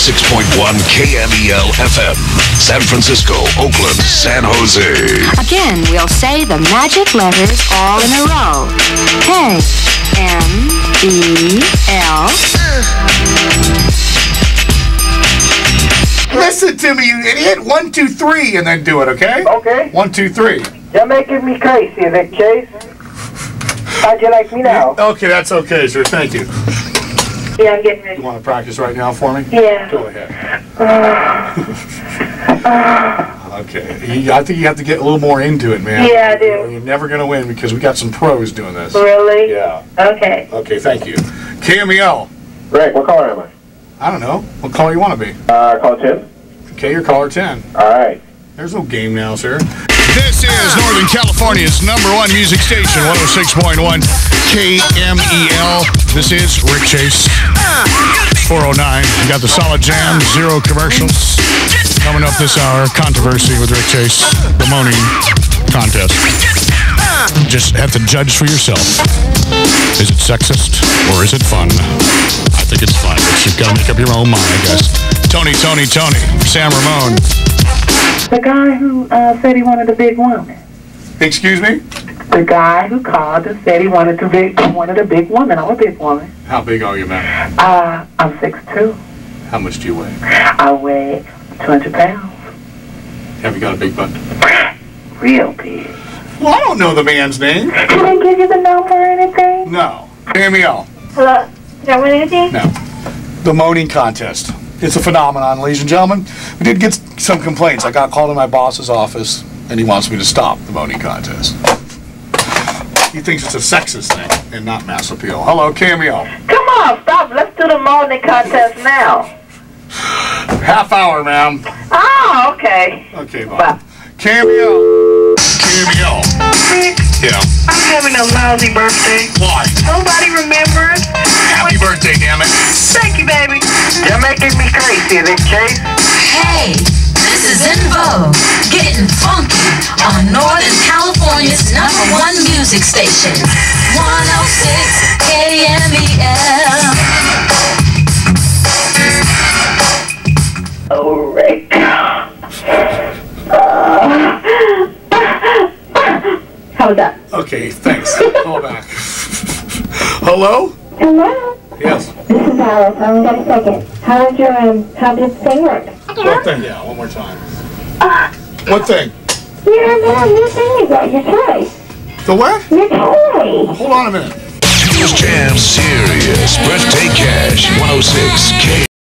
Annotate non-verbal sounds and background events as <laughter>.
106.1 KMEL FM. San Francisco, Oakland, San Jose. Again, we'll say the magic letters all in a row. K, M, E, L. Listen to me, you idiot. One, two, three, and then do it, okay? Okay. One, two, three. You're making me crazy, is it, Chase? How'd you like me now? Okay, that's okay, sir. Thank you. Yeah, I'm getting ready. You want to practice right now for me? Yeah. Go ahead. <laughs> Okay. You, I think you have to get a little more into it, man. Yeah, I do. You're never going to win because we got some pros doing this. Really? Yeah. Okay. Okay, thank you. KMEL. Rick, what color am I? I don't know. What color you want to be? Uh, call 10? Okay, you're caller 10. Alright. There's no game now, sir. This is Northern California's number one music station, 106.1 KMEL. This is Rick Chase. 409. You got the solid jam, zero commercials. Coming up this hour, controversy with Rick Chase, the moaning contest. Just have to judge for yourself. Is it sexist or is it fun? I think it's fun, but you've got to make up your own mind, I guess. Tony, Toni, Toné, Sam Ramone. The guy who uh, said he wanted a big woman. Excuse me? The guy who called and said he wanted to big wanted a big woman. I'm a big woman. How big are you, man? Uh, I'm six two. How much do you weigh? I weigh 200 pounds. Have you got a big butt? <gasps> Real big. Well, I don't know the man's name. Can I give you the number or anything? No. Cameo. Hello? Is that what it is? No. The moaning contest. It's a phenomenon, ladies and gentlemen. We did get some complaints. I got called in my boss's office, and he wants me to stop the moaning contest. He thinks it's a sexist thing and not mass appeal. Hello, Cameo. Come on, stop. Let's do the morning contest now. Half hour, ma'am. Oh, okay. Okay, bye. Cameo. Cameo. Yeah. I'm having a lousy birthday. Why? Nobody remembers. Happy birthday, damn it. Thank you, baby. You're making me crazy, is it, Chase? Hey, this is En Vogue, getting funky on Northern California's number one music station, 106 KMEL. Oh, Rick. How's that? Okay, thanks. Call back. <laughs> Hello? Hello? Yes. This is Alice. I'm just a second. How did your, um, how did this thing work? What thing? Yeah, one more time. What thing? Your little new thing you got, your toy. The what? Your toy. Hold on a minute. News Jam Serious Birthday Cash 106 K.